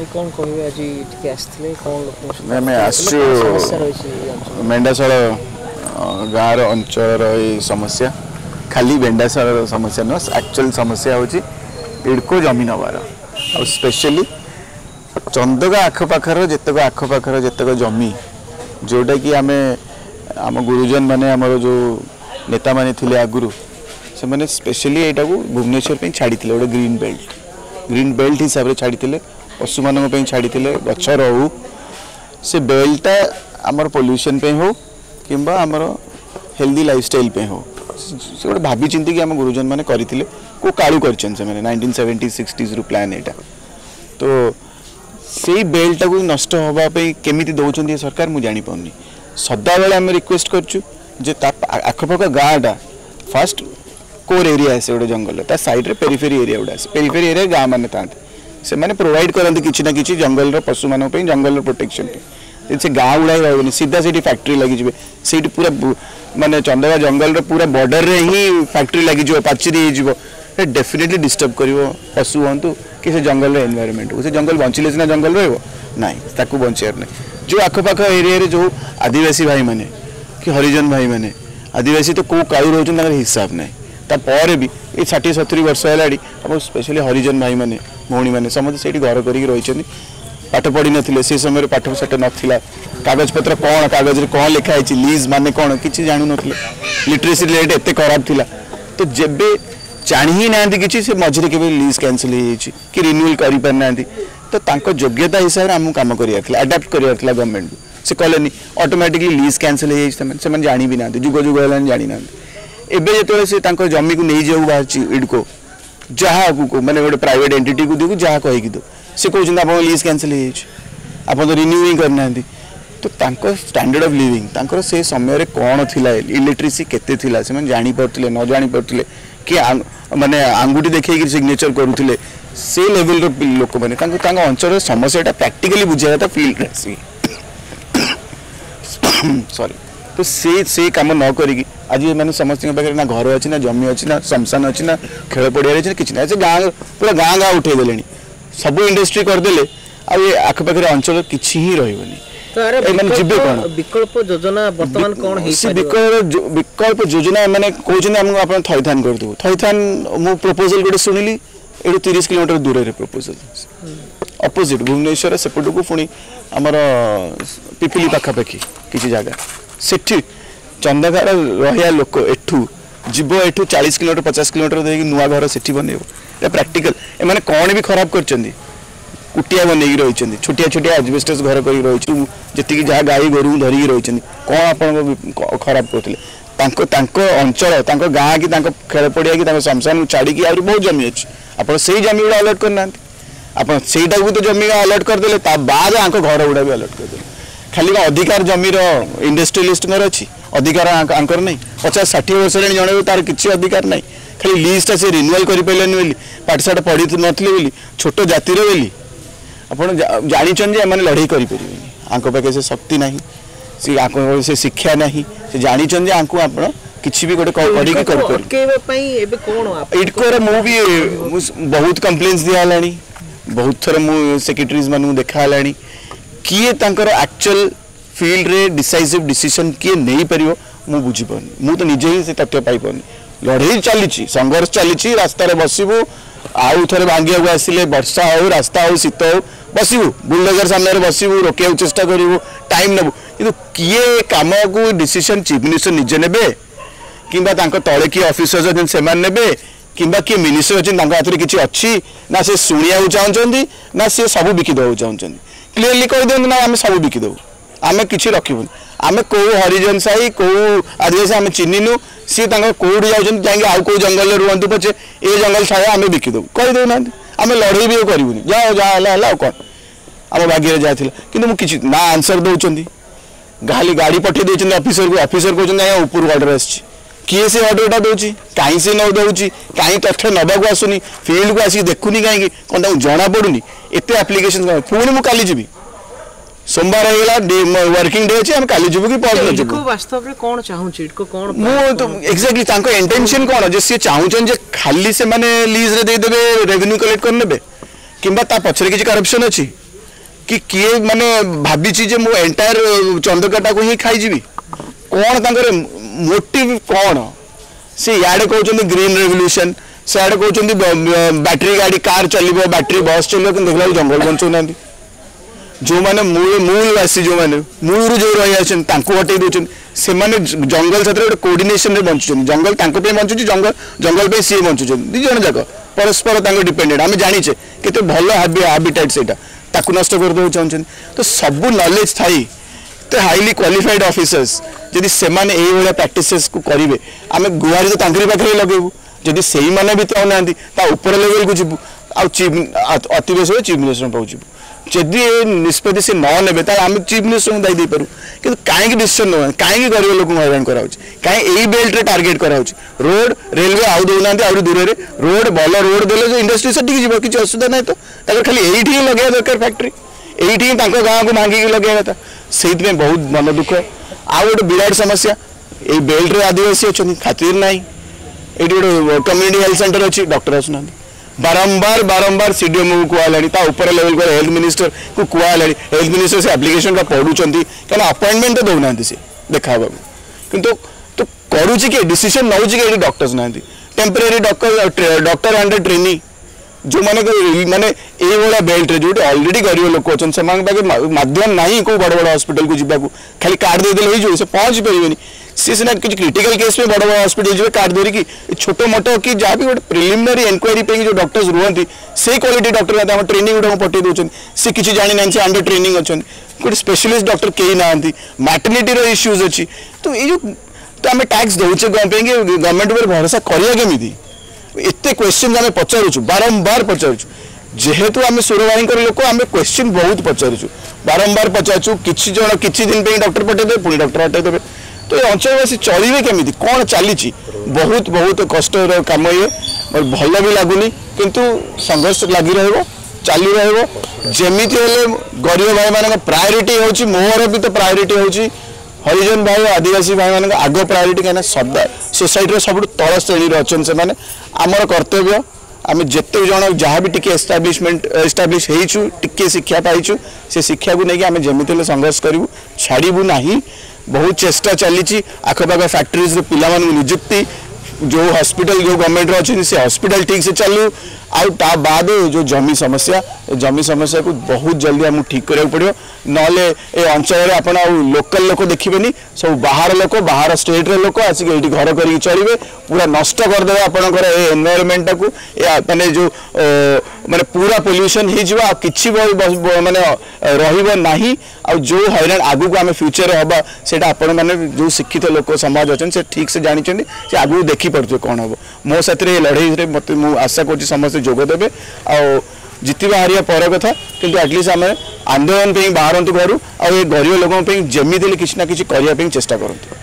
मेढाशा गाँव रंचल समस्या खाली मेढाशा समस्या नुह आकचुअल समस्या हूँ इड़को जमी नवार स्पेशली चंदगा आखपाखर जितेक आखपाखर जितेक जमी जोटा कि आम आम गुरुजन मैंने जो नेता मैंने थे आगुरी से मैंने स्पेशली यू भुवनेश्वर पर छाड़ी गोटे ग्रीन बेल्ट ग्रीन बेल्ट हिसाब से छाड़ी पशु मान छाड़ी गचर से बेल्टा आम पल्यूशन हो कि आम हेल्दी लाइफ स्टाइल हो से गोटे भाभी चिंती आम गुरुजन मैंने करते को कालु कर सिक्सटीज रु प्लां तो से बेल्टा को नष्ट केमी दौरान ये सरकार मुझे जापा नहीं सदा बेले आम रिक्वेस्ट कर आखपाख गाँटा फास्ट कोर एरिया से गोटे जंगल सैड्रे पेरीफेरी एरिया गुड़ा पेरीफेरी एरिया गाँव मैंने से मैंने प्रोवाइड करते कि ना कि जंगल रशु मान जंगल प्रोटेक्शन से गाँव गुड़ाई रहा है सीधा से फैक्ट्री लगे से सीटी पूरा मानते चंदगा जंगल पूरा बर्डर में ही फैक्ट्री लग जा पचेरी डेफिनेटली डिस्टर्ब कर पशु हूँ कि से जंगल एनवायरमेंट को जंगल बंचले सीना जंगल रोक ना बचार ना जो आखपाख एरिया जो आदिवासी भाई मैंने कि हरिजन भाई मैंने आदिवासी तो कौ कायु रोचर हिसाब ना तापर भी ये षाठी सतुरी वर्ष है स्पेशली हरिजन भाई मैंने भौणी मैंने समस्त से घर कर पाठ पढ़ी ना से समय पाठशाठ नाला कागजपत कौन कागज कौन लिखाई लिज मान कौन किसी जानु ना लिटरेसी रेट एत खराब थी तो जब जाणी ना कि मझे के लिज कैनसल हो रिन्यूल कर तो योग्यता हिसाब से आम कम कर आडाप्ट कर गवर्नमेंट को से कहले अटोमेटिकली लिज क्यासल होती जाणी भी ना जुग जुग है जानी ना एवं जो जमी को नहीं जाऊ बाहर इडको जहाँ को मैंने गोटे प्राइट एंटीट को दिखु जहाँ कहीकि से कहते आप लिज कैनसल आप रिन्यूंग करना तो स्टाडार्ड अफ लिविंग से समय कौन थी इलेक्ट्रीसी के जापारे न जापारे कि मानने आंगुठी देखे सिग्नेचर करुते से लेवल लोक मैंने अंचल समस्या प्राक्टिकाली बुझाया था फिल्ड सरी तो से कम न करी आज मैंने समस्त पाखे ना घर अच्छी ना जमी अच्छी ना शमशान अच्छी ना खेल पड़िया अच्छी किसी ना से गाँ पूरा गाँ गाँ उठेदे सब इंडस्ट्री करदे आ आखपाखे अंचल किसी ही रही বিকল্প যোজনা বর্তমান কোন হইছে বিকল্প বিকল্প যোজনা মানে কোজন আমি আপন থইথান করে দেব থইথান মু প্রপোজাল গটে শুনিলি এটু 30 কিলোমিটার দূরে রে প্রপোজাল অপোজিট ভুবনেশ্বর সেপটকু পুনি আমার পিপিলি পাখাপাখি কিছু জায়গা সেটি ଚନ୍ଦକାରେ ରହିବା ଲୋକ ଏଠୁ ଯିବ ଏଠୁ ଚାଳିଶ କିଲୋମିଟର ପଚାଶ କିଲୋମିଟର ଦେଇକି ନୂଆ ଘର ସେଠି ବନେଇବ ଏଇଟା ପ୍ରାକ୍ଟିକାଲ ଏମାନେ କ'ଣ ବି ଖରାପ କରିଛନ୍ତି କୁଟିଆ ବନେଇକି ରହିଛନ୍ତି ଛୋଟିଆ ଛୋଟିଆ ଆଜବେଷ୍ଟସ୍ ଘର କରିକି ରହିଛୁ ଯେତିକି ଯାହା ଗାଈ ଗୋରୁଙ୍କୁ ଧରିକି ରହିଛନ୍ତି କ'ଣ ଆପଣଙ୍କ ଖରାପ କରୁଥିଲେ ତାଙ୍କ ତାଙ୍କ ଅଞ୍ଚଳ ତାଙ୍କ ଗାଁ କି ତାଙ୍କ ଖେଳ ପଡ଼ିଆ କି ତାଙ୍କ ଶମଶାନକୁ ଛାଡ଼ିକି ଆହୁରି ବହୁତ ଜମି ଅଛି ଆପଣ ସେଇ ଜମି ଗୁଡ଼ା ଆଲଟ୍ କରିନାହାନ୍ତି ଆପଣ ସେଇଟାକୁ ତ ଜମି ଆଲଟ୍ କରିଦେଲେ ତା ବାଦ ଆଙ୍କ ଘର ଗୁଡ଼ା ବି ଆଲଟ୍ କରିଦେଲେ ଖାଲି କ'ଣ ଅଧିକାର ଜମିର ଇଣ୍ଡଷ୍ଟ୍ରିଆଲିଷ୍ଟଙ୍କର ଅଛି অধিকার আংকর নাই 50 60 বছর জন তার কিছি অধিকার নাই খালি লিস্ট সে রিনিউয়াল করি পেলি নেলি পাটিসাট পড়ি নতলি বলি ছোট জাতি রেলি आपण জানিছন যে মানে লড়াই করি পেলি আংকু প্যাকে সে শক্তি নাই সে আংকু সে শিক্ষা নাই সে জানিছন যে আংকু आपण কিছি ভি গড কো পড়ি করি করি কেপাই এবে কোন ইট করে মুভি বহুত কমপ্লেইন দি আলাণী বহুত থর মু সেক্রেটারি মানু দেখালাণী কি এ তংকর অ্যাকচুয়াল फिल्ड रे डिसाइसिव डिसीजन किए नहीं पार मु बुझीपी मु तो निजे ही तथ्य पाई लड़े चली संघर्ष चली रास्त बसबू आउ थ भांगा को आसिले वर्षा हो रास्ता हो शीत हो बस बुलडगर सामने बसबू रोक चेस्ट करूँ टाइम नबू कि किए कम को डिशन चिफ मिनिस्टर निजे ने कि तले किए अफिसर्स अच्छे से ने कि किए मिनिस्टर अच्छे हाथ में किसी अच्छी ना से शुणा चाहते ना सी सब बिकिदेक चाहते क्लीयरली कहीदे ना आम सब बिकिदेव ଆମେ କିଛି ରଖିବୁନି ଆମେ କେଉଁ ହରିଜନ ସାହି କେଉଁ ଆଦିବାସୀ ଆମେ ଚିହ୍ନିନୁ ସିଏ ତାଙ୍କର କେଉଁଠି ଯାଉଛନ୍ତି ଯାଇକି ଆଉ କେଉଁ ଜଙ୍ଗଲରେ ରୁହନ୍ତୁ ପଛେ ଏ ଜଙ୍ଗଲ ସାହି ଆମେ ବିକିଦେବୁ କହିଦେଉନାହାନ୍ତି ଆମେ ଲଢ଼େଇ ବି ଆଉ କରିବୁନି ଯାହା ଯାହା ହେଲା ହେଲା ଆଉ କ'ଣ ଆମ ଭାଗ୍ୟରେ ଯାହା ଥିଲା କିନ୍ତୁ ମୁଁ କିଛି ନା ଆନ୍ସର ଦେଉଛନ୍ତି ଖାଲି ଗାଡ଼ି ପଠାଇ ଦେଉଛନ୍ତି ଅଫିସରକୁ ଅଫିସର କହୁଛନ୍ତି ଆଜ୍ଞା ଉପରୁ ଅର୍ଡ଼ର ଆସିଛି କିଏ ସେ ଅର୍ଡ଼ରଟା ଦେଉଛି କାହିଁ ସେ ନ ଦେଉଛି କାହିଁ ତଥ୍ୟ ନେବାକୁ ଆସୁନି ଫିଲ୍ଡକୁ ଆସିକି ଦେଖୁନି କାହିଁକି କ'ଣ ତାଙ୍କୁ ଜଣାପଡ଼ୁନି ଏତେ ଆପ୍ଲିକେସନ୍ ପୁଣି ମୁଁ କାଲି ଯିବି सोमवार वर्किंग डे अच्छे कल कि एक्जाक्टली इंटेनसन कौन तो सी चाहूँ खाली से मैंने लिज रे देदेव रेवेन्यू कलेक्ट करे कि पचर किसी करपसन अच्छी किए मैंने भाभी एंटायर चंद्रकटा को ही खाई कौन तर मोटिव कौन सी इे कौन ग्रीन रेवल्यूशन सियाड़े कहते बैटरी गाड़ी कार चलो बैटरी बस चलो कि जंगल बचाऊ जो मैंने मूल मूलवासी जो मैंने मूल रू जो रही आछन तांको हटाई से मैंने जंगल साथ गोटे कोऑर्डिनेशन में बंचुछन जंगल तक बंचुच्च जंगल जंगल पर सी बंचुछन दि जाक परस्पर तक डिपेडेड आम जानिछे के भल हाबिटाइट से नष्ट कर दो चाहछन तो सब नलेज थी तो हाईली क्वालिफाइड अफिसर्स जी से माने करेंगे आम गुहार तो तांकरी पाखरे लगेबू जदि से भी तो ना उपर लेवल को जीव आ चीफ अति बेस चीफ मिनिस्टर पाऊ जीवू ଯଦି ଏ ନିଷ୍ପତ୍ତି ସେ ନ ନେବେ ତାହେଲେ ଆମେ ଚିଫ୍ ମିନିଷ୍ଟରଙ୍କୁ ଦାୟୀ ଦେଇପାରୁ କିନ୍ତୁ କାହିଁକି ଡିସିସନ୍ ନେଉନାହାନ୍ତି କାହିଁକି ଗରିବ ଲୋକଙ୍କୁ ହଇରାଣ କରାହେଉଛି କାହିଁ ଏଇ ବେଲ୍ଟରେ ଟାର୍ଗେଟ୍ କରାହେଉଛି ରୋଡ଼ ରେଲୱେ ଆଉ ଦେଉନାହାନ୍ତି ଆହୁରି ଦୂରରେ ରୋଡ଼ ଭଲ ରୋଡ଼ ଦେଲେ ଯେ ଇଣ୍ଡଷ୍ଟ୍ରି ସେଠିକି ଯିବ କିଛି ଅସୁବିଧା ନାହିଁ ତ ତାଙ୍କର ଖାଲି ଏଇଠି ହିଁ ଲଗେଇବା ଦରକାର ଫ୍ୟାକ୍ଟ୍ରି ଏଇଠି ହିଁ ତାଙ୍କ ଗାଁକୁ ଭାଙ୍ଗିକି ଲଗେଇବା କଥା ସେଇଥିପାଇଁ ବହୁତ ମନ ଦୁଃଖ ଆଉ ଗୋଟେ ବିରାଟ ସମସ୍ୟା ଏଇ ବେଲ୍ଟରେ ଆଦିବାସୀ ଅଛନ୍ତି ଖାତିର ନାହିଁ ଏଇଠି ଗୋଟେ କମ୍ୟୁନିଟି ହେଲ୍ଥ ସେଣ୍ଟର ଅଛି ଡକ୍ଟର ଆସୁନାହାନ୍ତି बारंबार बारंबार सीडीएमओ को ता तो लेवल को हेल्थ मिनिस्टर को कहला हेल्थ मिनिस्टर से आप्लिकेसन का पढ़ुंट क्या अपॉइंटमेंट तो दौना से देखा कि तो, तो करुच्ची किए डिसीजन नौ डक्टर्स ना temporary doctor doctor under training जो मैंने मैंने ये बेल्ट जो अलरेडी गरीब लोक अच्छा से मध्यम ना कौ बड़ बड़ हस्पिटाल को जी खाली कार्ड देदेले हो पहुँच पारे सी सीना कि क्रिटिकल केस में बड़ बड़ा हस्पिटल जी कार्ड धरिक छोट मोट कि जहाँ भी गोटे प्रिलिमरी एनक्वारी जो डक्टर्स रुहत से क्वाटी डक्टर आम ट्रेनिंग गुटा पठे दूसरी सी किसी जाणी ना अंडर ट्रेनिंग अच्छे गोटे स्पेशलीस्ट डक्टर कई ना मैटर्नीटर इश्यूज अच्छी तो ये तो आम टैक्स दौचे कौन गवर्नमेंट उपर भरोसा करवा कमी एत क्वेश्चन आम पचार बारंबार पचार जेहेतु आम सुरवाणी लोक आम क्वेश्चन बहुत पचारु बारंबार पचारु किसी जन किसी दिन डक्टर पठाई देते पुणी डक्टर पठाई देते তো ଏ ଅଞ୍ଚଳବାସୀ ଚଳିବେ କେମିତି କ'ଣ ଚାଲିଛି ବହୁତ ବହୁତ କଷ୍ଟର କାମ ଇଏ ମୋର ଭଲ ବି ଲାଗୁନି କିନ୍ତୁ ସଂଘର୍ଷ ଲାଗି ରହିବ ଚାଲି ରହିବ ଯେମିତି ହେଲେ ଗରିବ ଭାଇମାନଙ୍କ ପ୍ରାୟୋରିଟି ହେଉଛି ମୋର ବି ତ ପ୍ରାୟୋରିଟି ହେଉଛି ହରିଜନ ଭାଇ ଆଦିବାସୀ ଭାଇମାନଙ୍କ ଆଗ ପ୍ରାୟୋରିଟି କାହିଁକିନା ସଦା ସୋସାଇଟିର ସବୁଠୁ ତଳ ଶ୍ରେଣୀରେ ଅଛନ୍ତି ସେମାନେ ଆମର କର୍ତ୍ତବ୍ୟ ଆମେ ଯେତେ ଜଣ ଯାହା ବି ଟିକେ ଏଷ୍ଟାବ୍ଲିଶମେଣ୍ଟ ଏଷ୍ଟାବ୍ଲିଶ ହେଇଛୁ ଟିକେ ଶିକ୍ଷା ପାଇଛୁ ସେ ଶିକ୍ଷାକୁ ନେଇକି ଆମେ ଯେମିତି ହେଲେ ସଂଘର୍ଷ କରିବୁ ଛାଡ଼ିବୁ ନାହିଁ বহুত চেষ্টা চালিছি আখবাগা ফ্যাক্টরিজৰ পিলামান নিযুক্তি যো হস্পিটেল যো গৱৰ্ণমেণ্টৰ আছে সেই হস্পিটেল ঠিকছে চালু আৰু তাৰ পাৰৰ যো জমি সমস্যা জমি সমস্যাক বহুত জলদি আমো ঠিক কৰিব পঢ়িব নলে এই অঞ্চলৰে আপোনাৰ লোকাল লোক দেখিবে নি সব বাহৰৰ লোক বাহৰৰ ষ্টেটৰ লোক আহি গই ঘৰ কৰি চলিবে पुरा নষ্ট কৰদে আপোনাকৰ এ এনৱায়রনমেণ্টক এ আপনে যো मैंने पूरा पल्यूशन हो कि मानने रही जो हईरा आगे आम फ्यूचर हम से आप जो शिक्षित लोक समाज अच्छा से ठीक से जानते से आगे देखी पड़ते कौन हम मो साथ लड़े मत आशा कर समस्त जोगदेवे आ जितवा हार पर कथा कि आटलिस्ट आम आंदोलन बाहर घर आ गरीब लोक जमीती किसी ना कि करने चेस्टा करूँ